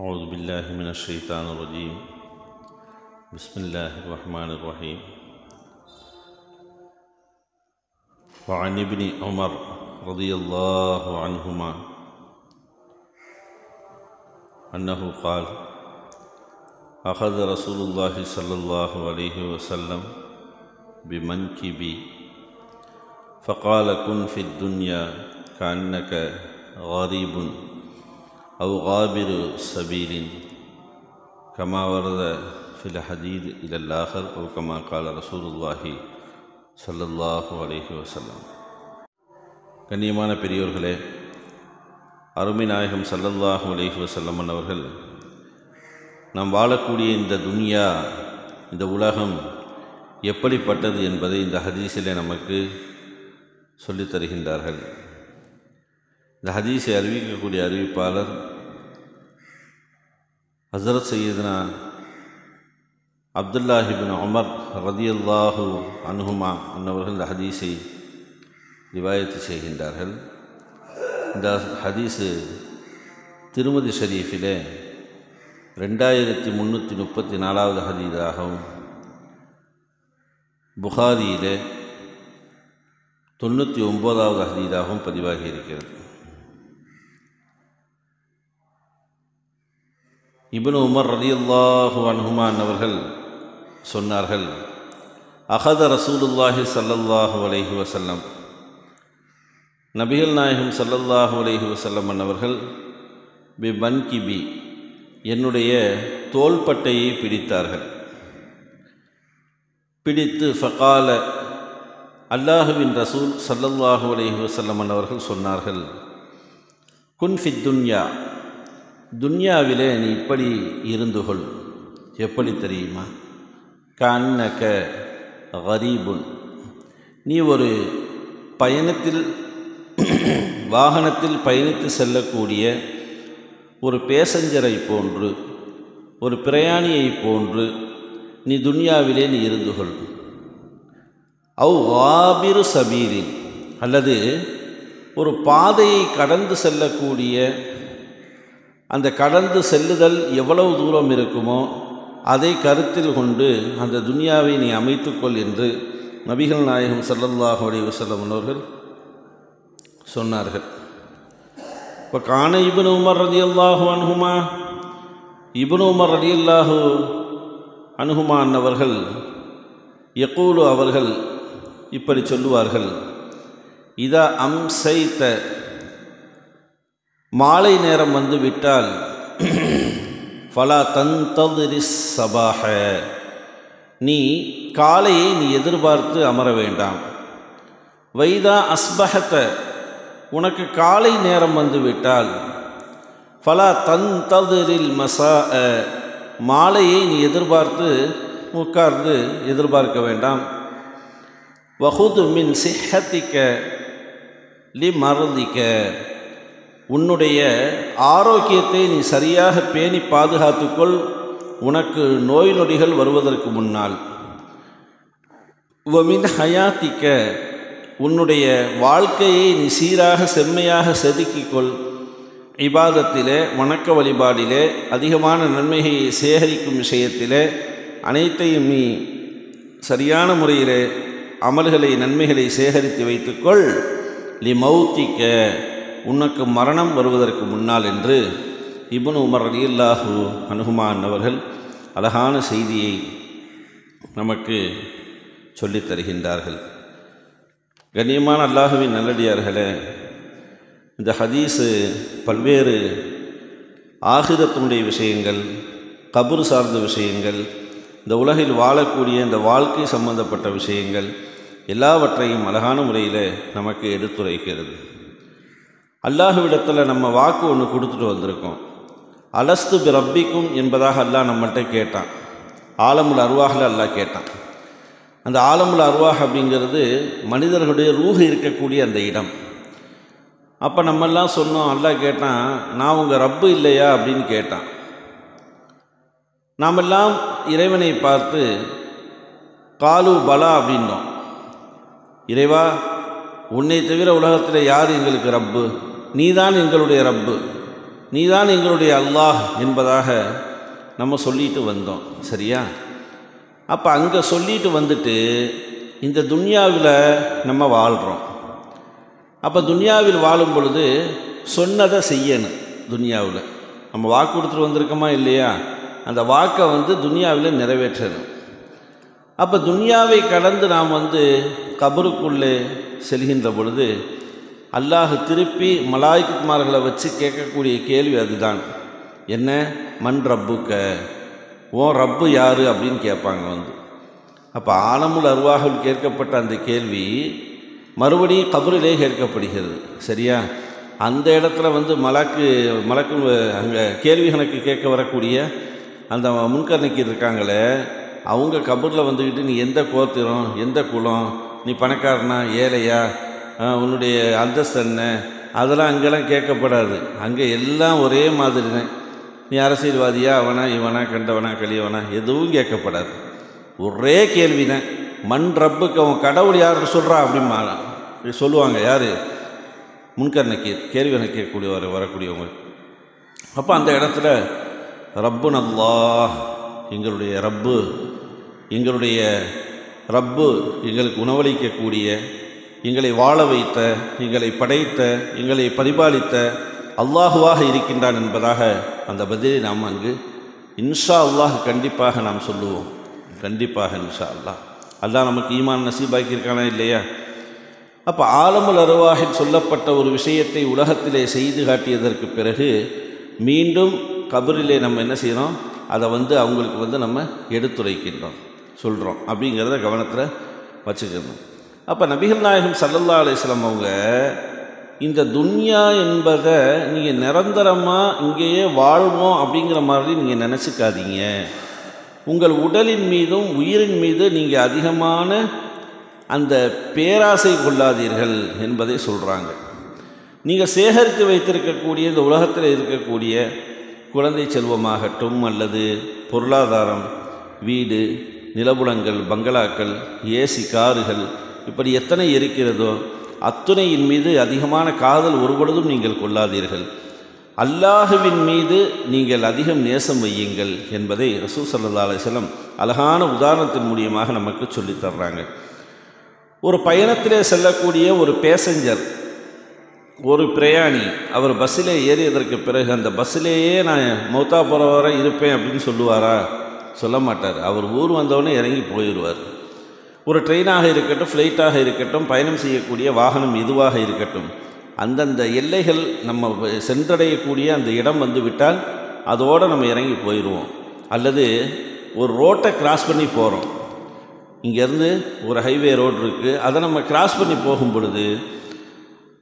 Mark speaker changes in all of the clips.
Speaker 1: أعوذ بالله من الشيطان الرجيم. بسم الله الرحمن الرحيم. وعن ابن عمر رضي الله عنهما أنه قال أخذ رسول الله صلى الله عليه وسلم بمنكبي فقال كن في الدنيا كأنك غريب. أو غابر سبيل كما ورد في الحديث إلى الآخر أو كما قال رسول الله صلى الله عليه وسلم கண்ணியமான பெரியோர்களே அருமை நாயகம் சல்லல்லாஹு அலைஹி வஸல்லம் அவர்கள் நாம் வாழக்கூடிய இந்த துனியா இந்த உலகம் எப்படிப்பட்டது என்பதை இந்த ஹதீஸிலே நமக்கு சொல்லித் தருகின்றார்கள் இந்த ஹதீஸை அறிவிக்கக்கூடிய அறிவிப்பாளர் ஹசரத் சையதுனா அப்துல்லாஹிபின் உமர் ரதியுல்லாஹு அனுகுமா அன்னவர்கள் இந்த ஹதீஸை ரிவாயத்து செய்கின்றார்கள். இந்த ஹதீஸு திருமதி ஷரீஃபிலே ரெண்டாயிரத்தி முந்நூற்றி முப்பத்தி நாலாவது ஹதீதாகவும் புகாரியிலே தொண்ணூற்றி ஒம்போதாவது ஹதீதாகவும் பதிவாகி இருக்கிறது இப்னு உமர் ரலியல்லாஹு அன்ஹுமான் அவர்கள் சொன்னார்கள் அகத ரசூலுல்லாஹி சல்லல்லாஹு அலைஹி வசல்லம் நபிகள் நாயகம் சல்லல்லாஹு அலைஹி வசல்லம் அன்னவர்கள் பி பன் கிபி என்னுடைய தோள்பட்டையை பிடித்தார்கள். பிடித்து ஃபகால அல்லாஹுவின் ரசூல் சல்லல்லாஹு அலைஹி வசல்லம் அன்னவர்கள் சொன்னார்கள் குன் துன்யாவிலே நீ இப்படி இருந்து கொள். எப்படி தெரியுமா? கண்ணக கரீபுன். நீ ஒரு பயணத்தில் வாகனத்தில் பயணித்து செல்லக்கூடிய ஒரு பேசஞ்சரை போன்று ஒரு பிரயாணியை போன்று நீ துன்யாவிலே நீ இருந்து கொள். அவ் வாபிரு சபீரின். அல்லது ஒரு பாதையை கடந்து செல்லக்கூடிய அந்த கடந்து செல்லுதல் எவ்வளவு தூரம் இருக்குமோ அதை கருத்தில் கொண்டு அந்த துனியாவை நீ அமைத்துக்கொள் என்று நபிகள் நாயகம் சல்லல்லாஹு அலி வசல்லம் அவர்கள் சொன்னார்கள். இப்போ காண இபுன் உமர் ரதி அல்லாஹு அனுகுமா இபுன் உமர் ரதி அல்லாஹு அனுகுமா அன்னவர்கள் யக்கூலு அவர்கள் இப்படி சொல்லுவார்கள் இதா அம்சைத்த மாலை நேரம் வந்து விட்டால் ஃபலா தந்ததிரி சபாக நீ காலையை நீ எதிர்பார்த்து அமர வேண்டாம். வைதா அஸ்பஹத்த உனக்கு காலை நேரம் வந்து விட்டால் ஃபலா தந்ததிரில் மசா மாலையை நீ எதிர்பார்த்து உட்கார்ந்து எதிர்பார்க்க வேண்டாம். வஹுது மின் சிஹத்திக்க லி மருதிக்க உன்னுடைய ஆரோக்கியத்தை நீ சரியாக பேணி பாதுகாத்துக்கொள். உனக்கு நோய் நொடிகள் வருவதற்கு முன்னால். உமின் ஹயாத்திக்க. உன்னுடைய வாழ்க்கையை நீ சீராக செம்மையாக செதுக்கிக்கொள். இபாதத்திலே வணக்க வழிபாடிலே அதிகமான நன்மையை சேகரிக்கும் விஷயத்திலே அனைத்தையும் நீ சரியான முறையிலே அமல்களை நன்மைகளை சேகரித்து வைத்துக்கொள். லிமௌத்திக்க. உனக்கு மரணம் வருவதற்கு முன்னால் என்று இபுன் உமர் அலியல்லாஹு அனுகுமான் அவர்கள் அழகான செய்தியை நமக்கு சொல்லித் தருகின்றார்கள். கண்ணியமான அல்லாஹுவின் நல்லடியார்களே இந்த ஹதீஸு பல்வேறு ஆகிரத்தினுடைய விஷயங்கள் கபுர் சார்ந்த விஷயங்கள் இந்த உலகில் வாழக்கூடிய இந்த வாழ்க்கை சம்பந்தப்பட்ட விஷயங்கள் எல்லாவற்றையும் அழகான முறையில் நமக்கு எடுத்துரைக்கிறது. அல்லாஹுவிடத்தில் நம்ம வாக்கு ஒன்று கொடுத்துட்டு வந்திருக்கோம். அலஸ்து ரப்பிக்கும் என்பதாக அல்லாஹ் நம்மள்கிட்ட கேட்டான். ஆலமுல் அருவாகில் அல்லாஹ் கேட்டான். அந்த ஆலமுல் அருவாக அப்படிங்கிறது மனிதர்களுடைய ரூஹ் இருக்கக்கூடிய அந்த இடம். அப்போ நம்மெல்லாம் சொன்னோம் அல்லாஹ் கேட்டான் நான் உங்கள் ரப்பு இல்லையா அப்படின்னு கேட்டான். நாமெல்லாம் இறைவனை பார்த்து காலு பலா அப்படின்னோம். இறைவா உன்னை தவிர உலகத்தில் யார் எங்களுக்கு ரப்பு? நீதான் எங்களுடைய ரப்பு. நீதான் எங்களுடைய அல்லாஹ் என்பதாக நம்ம சொல்லிட்டு வந்தோம். சரியா? அப்போ அங்கே சொல்லிட்டு வந்துட்டு இந்த துன்யாவில் நம்ம வாழ்கிறோம் அப்போ துன்யாவில் வாழும் பொழுது சொன்னதை செய்யணும் துன்யாவில். நம்ம வாக்கு கொடுத்துட்டு வந்திருக்கோமா இல்லையா? அந்த வாக்கை வந்து துன்யாவில் நிறைவேற்றணும். அப்போ துன்யாவை கடந்து நாம் வந்து கபருக்குள்ளே செல்கின்ற பொழுது அல்லாஹ் திருப்பி மலாய்க்குமார்களை வச்சு கேட்கக்கூடிய கேள்வி அதுதான். என்ன? மண் ரப்புக்க. ஓ ரப்பு யார் அப்படின்னு கேட்பாங்க வந்து. அப்போ ஆலமுல் அருவாகில் கேட்கப்பட்ட அந்த கேள்வி மறுபடியும் கபரிலே கேட்கப்படுகிறது. சரியா? அந்த இடத்துல வந்து மலக்கு மலக்கு அங்கே கேள்வி கணக்கு கேட்க வரக்கூடிய அந்த முன்கர்ணிக்கு இருக்காங்களே அவங்க கபரில் வந்துக்கிட்டு நீ எந்த கோத்திரம்? எந்த குலம்? நீ பணக்காரனா? ஏழையா? உன்னுடைய அந்தஸ்து என்ன? அதெல்லாம் அங்கெல்லாம் கேட்கப்படாது. அங்கே எல்லாம் ஒரே மாதிரி தான் நீ அரசியல்வாதியா? அவனா இவனா கண்டவனா கழியவனா எதுவும் கேட்கப்படாது. ஒரே கேள்வி தான் மண் ரப்புக்கு அவன் கடவுள் யாருன்னு சொல்கிறா அப்படிமா சொல்லுவாங்க. யார்? முன்கர்ணக்கு கேள்வி எனக்கு கேட்கக்கூடிய வர வரக்கூடியவங்க. அப்போ அந்த இடத்துல ரப்பு நல்லா எங்களுடைய ரப்பு எங்களுடைய ரப்பு எங்களுக்கு உணவளிக்கக்கூடிய எங்களை வாழ வைத்த எங்களை படைத்த எங்களை பரிபாலித்த அல்லாஹுவாக இருக்கின்றான் என்பதாக அந்த பதிலை நாம் அங்கு இன்ஷா அல்லாஹ் கண்டிப்பாக நாம் சொல்லுவோம். கண்டிப்பாக இன்ஷா அல்லாஹ். அல்லாஹ் நமக்கு ஈமான் நசீபாக்கியிருக்கானா இல்லையா? அப்போ ஆலமுல் அருவாகில் சொல்லப்பட்ட ஒரு விஷயத்தை உலகத்திலே செய்து காட்டியதற்கு பிறகு மீண்டும் கபரிலே நம்ம என்ன செய்கிறோம் அதை வந்து அவங்களுக்கு வந்து நம்ம எடுத்துரைக்கின்றோம். சொல்கிறோம் அப்படிங்கிறத கவனத்தில் வச்சுக்கணும். அப்போ நபிகள் நாயகம் சல்லல்லா அலிஸ்லாம் அவங்க இந்த துன்யா என்பதை நீங்கள் நிரந்தரமாக இங்கேயே வாழ்வோம் அப்படிங்கிற மாதிரி நீங்கள் நினச்சிக்காதீங்க. உங்கள் உடலின் மீதும் உயிரின் மீது நீங்கள் அதிகமான அந்த பேராசை கொள்ளாதீர்கள் என்பதை சொல்கிறாங்க நீங்கள் சேகரித்து வைத்திருக்கக்கூடிய இந்த உலகத்தில் இருக்கக்கூடிய குழந்தை செல்வமாகட்டும் அல்லது பொருளாதாரம் வீடு நிலபுலங்கள் பங்களாக்கள் ஏசி காருகள் இப்படி எத்தனை இருக்கிறதோ அத்துணையின் மீது அதிகமான காதல் ஒருபொழுதும் நீங்கள் கொள்ளாதீர்கள். அல்லாஹுவின் மீது நீங்கள் அதிகம் நேசம் வையுங்கள் என்பதை ரசூ சல்லா அலிஸ்லம் அழகான உதாரணத்தின் மூலியமாக நமக்கு சொல்லித் தர்றாங்க. ஒரு பயணத்திலே செல்லக்கூடிய ஒரு பேசஞ்சர் ஒரு பிரயாணி அவர் பஸ்ஸிலே ஏறியதற்கு பிறகு அந்த பஸ்ஸிலேயே நான் மௌத்தா போகிற வரை இருப்பேன் அப்படின்னு சொல்லுவாரா? சொல்ல மாட்டார். அவர் ஊர் வந்தவொடனே இறங்கி போயிடுவார். ஒரு ட்ரெயினாக இருக்கட்டும் ஃப்ளைட்டாக இருக்கட்டும் பயணம் செய்யக்கூடிய வாகனம் எதுவாக இருக்கட்டும் அந்தந்த எல்லைகள் நம்ம சென்றடையக்கூடிய அந்த இடம் வந்து விட்டால் அதோடு நம்ம இறங்கி போயிடுவோம். அல்லது ஒரு ரோட்டை கிராஸ் பண்ணி போகிறோம் இங்கேருந்து ஒரு ஹைவே ரோடு இருக்குது அதை நம்ம கிராஸ் பண்ணி போகும் பொழுது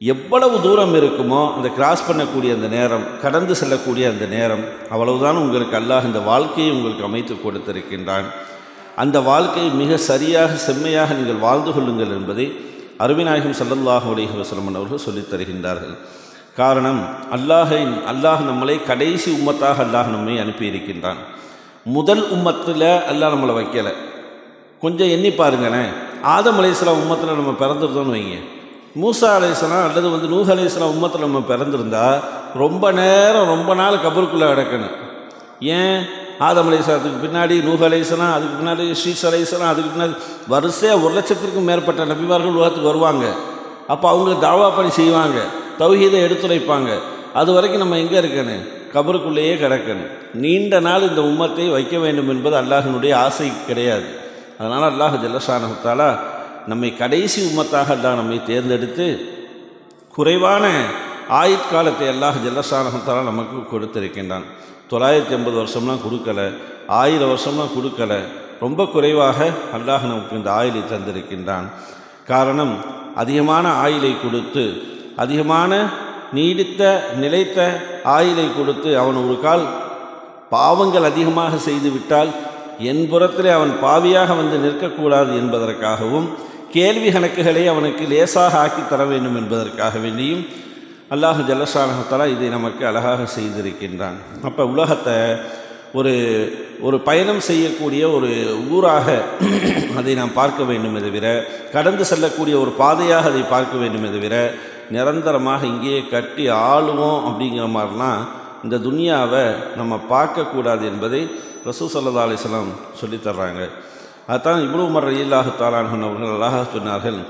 Speaker 1: எவ்வளவு தூரம் இருக்குமோ அந்த கிராஸ் பண்ணக்கூடிய அந்த நேரம் கடந்து செல்லக்கூடிய அந்த நேரம் அவ்வளவுதான் உங்களுக்கு அல்லாஹ் இந்த வாழ்க்கையை உங்களுக்கு அமைத்து கொடுத்திருக்கின்றான். அந்த வாழ்க்கையை மிக சரியாக செம்மையாக நீங்கள் வாழ்ந்து கொள்ளுங்கள் என்பதை அருவிநாயகம் சல்லல்லாஹ் அலைஹி வசலமன் அவர்கள் சொல்லித் தருகின்றார்கள். காரணம் அல்லாஹை அல்லாஹ் நம்மளை கடைசி உம்மத்தாக அல்லாஹ் நம்மை அனுப்பியிருக்கின்றான். முதல் உம்மத்தில் அல்லாஹ் நம்மளை வைக்கலை. கொஞ்சம் எண்ணி பாருங்களேன். ஆதம் அலையாம் உம்மத்தில் நம்ம பிறந்திருந்தோம்னு வைங்க. மூசா அலையாம் அல்லது வந்து நூஹ் அலையாம் உம்மத்தில் நம்ம பிறந்திருந்தா ரொம்ப நேரம் ரொம்ப நாள் கபருக்குள்ளே கிடக்கணும். ஏன்? ஆதம் அலையாத்துக்கு பின்னாடி நூஹ் அலையாம் அதுக்கு பின்னாடி ஷீஸ் அலையாம் அதுக்கு பின்னாடி வரிசையாக ஒரு லட்சத்திற்கும் மேற்பட்ட நபிமார்கள் உலகத்துக்கு வருவாங்க. அப்போ அவங்க தாவா பணி செய்வாங்க தௌஹீதை எடுத்துரைப்பாங்க. அது வரைக்கும் நம்ம எங்கே இருக்கணும்? கபருக்குள்ளேயே கிடக்கணும். நீண்ட நாள் இந்த உம்மத்தை வைக்க வேண்டும் என்பது அல்லாஹினுடைய ஆசை கிடையாது. அதனால் அல்லாஹ் ஜல்லஷானத்தாலா நம்மை கடைசி உம்மத்தாக அல்லாஹ் நம்மை தேர்ந்தெடுத்து குறைவான ஆயுட்காலத்தை அல்லாஹ் ஜல்லஷானத்தாலா நமக்கு கொடுத்திருக்கின்றான். தொள்ளாயிரத்தி ஐம்பது வருஷம்லாம் கொடுக்கல ஆயிரம் வருஷம்லாம் கொடுக்கல. ரொம்ப குறைவாக அல்லாஹ் நமக்கு இந்த ஆயுளை தந்திருக்கின்றான். காரணம் அதிகமான ஆயுளை கொடுத்து அதிகமான நீடித்த நிலைத்த ஆயுளை கொடுத்து அவன் ஒரு கால் பாவங்கள் அதிகமாக செய்துவிட்டால் என் புறத்திலே அவன் பாவியாக வந்து நிற்கக்கூடாது என்பதற்காகவும் கேள்வி கணக்குகளை அவனுக்கு லேசாக ஆக்கி தர வேண்டும் என்பதற்காக வேண்டியும் அல்லாஹ் ஜல்லஷானகத்தலா இதை நமக்கு அழகாக செய்திருக்கின்றான். அப்போ உலகத்தை ஒரு ஒரு பயணம் செய்யக்கூடிய ஒரு ஊராக அதை நாம் பார்க்க வேண்டும் தவிர கடந்து செல்லக்கூடிய ஒரு பாதையாக அதை பார்க்க வேண்டும் தவிர நிரந்தரமாக இங்கேயே கட்டி ஆளுவோம் அப்படிங்கிற மாதிரிலாம் இந்த துனியாவை நம்ம பார்க்கக்கூடாது என்பதை ரசூ சல்லா அலிஸ்லாம் சொல்லித்தர்றாங்க அதுதான் இவ்வளவு உமர் ரயில்லாஹு தாலான் அவர்கள் அழகாக சொன்னார்கள்.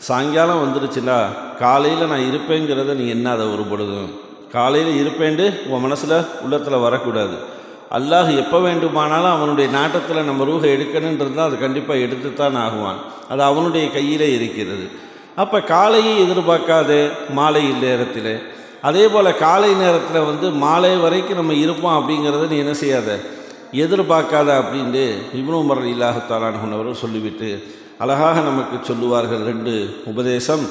Speaker 1: சாயங்காலம் வந்துருச்சுன்னா காலையில் நான் இருப்பேங்கிறத நீ எண்ணாத ஒரு பொழுதும் காலையில் இருப்பேன்ட்டு உன் மனசில் உள்ளத்தில் வரக்கூடாது. அல்லாஹ் எப்போ வேண்டுமானாலும் அவனுடைய நாட்டத்தில் நம்ம ரூஹை எடுக்கணுன்றது அது கண்டிப்பாக எடுத்துத்தான் ஆகுவான். அது அவனுடைய கையில் இருக்கிறது. அப்போ காலையை எதிர்பார்க்காது மாலை நேரத்தில் அதே போல் காலை நேரத்தில் வந்து மாலை வரைக்கும் நம்ம இருப்போம் அப்படிங்கிறத நீ என்ன செய்யாத? எதிர்பார்க்காத அப்படின்ட்டு இப்னு உமர் இல்லாஹத்தாலான் அவர்கள் சொல்லிவிட்டு அழகாக நமக்கு சொல்லுவார்கள் ரெண்டு உபதேசம்.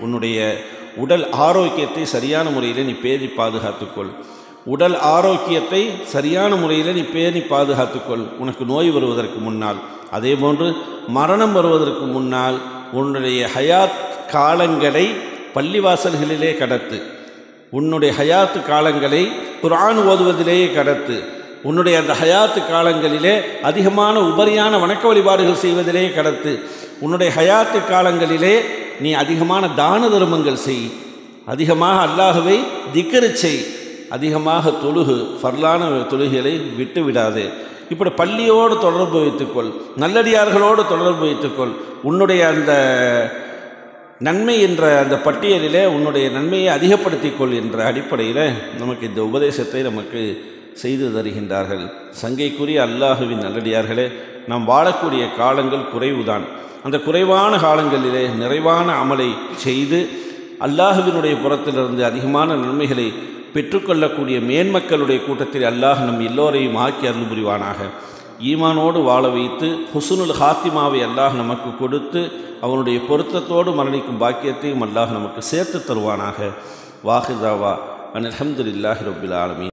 Speaker 1: உன்னுடைய உடல் ஆரோக்கியத்தை சரியான முறையில் நீ பேணி பாதுகாத்துக்கொள். உடல் ஆரோக்கியத்தை சரியான முறையில் நீ பேணி பாதுகாத்துக்கொள். உனக்கு நோய் வருவதற்கு முன்னால். அதே போன்று மரணம் வருவதற்கு முன்னால் உன்னுடைய ஹயாத் காலங்களை பள்ளிவாசல்களிலே கடத்து. உன்னுடைய ஹயாத்து காலங்களை குரான் ஓதுவதிலேயே கடத்து. உன்னுடைய அந்த ஹயாத்து காலங்களிலே அதிகமான உபரியான வணக்க வழிபாடுகள் செய்வதிலேயே கடத்து. உன்னுடைய ஹயாத்து காலங்களிலே நீ அதிகமான தான தர்மங்கள் செய். அதிகமாக அல்லாஹுவை திக்கரு செய். அதிகமாக தொழுகு ஃபர்லான தொழுகைகளை விட்டு விடாதே இப்படி பள்ளியோடு தொடர்பு வைத்துக்கொள் நல்லடியார்களோடு தொடர்பு வைத்துக்கொள். உன்னுடைய அந்த நன்மை என்ற அந்த பட்டியலிலே உன்னுடைய நன்மையை அதிகப்படுத்திக் கொள் என்ற அடிப்படையில் நமக்கு இந்த உபதேசத்தை நமக்கு செய்து தருகின்றார்கள். சங்கைக்குரிய அல்லாஹுவின் நல்லடியார்களே நாம் வாழக்கூடிய காலங்கள் குறைவுதான். அந்த குறைவான காலங்களிலே நிறைவான அமலை செய்து அல்லாஹுவினுடைய புறத்திலிருந்து அதிகமான நன்மைகளை பெற்றுக்கொள்ளக்கூடிய மேன்மக்களுடைய கூட்டத்தில் அல்லாஹ் நம் எல்லோரையும் ஆக்கி அருள் புரிவானாக. ஈமானோடு வாழ வைத்து ஹுசுனுல் ஹாத்திமாவை அல்லாஹ் நமக்கு கொடுத்து அவனுடைய பொருத்தத்தோடு மரணிக்கும் பாக்கியத்தையும் அல்லாஹ் நமக்கு சேர்த்து தருவானாக. வாஹிதாவா அன் அலமதுல்லாஹி ரபில் ஆலமி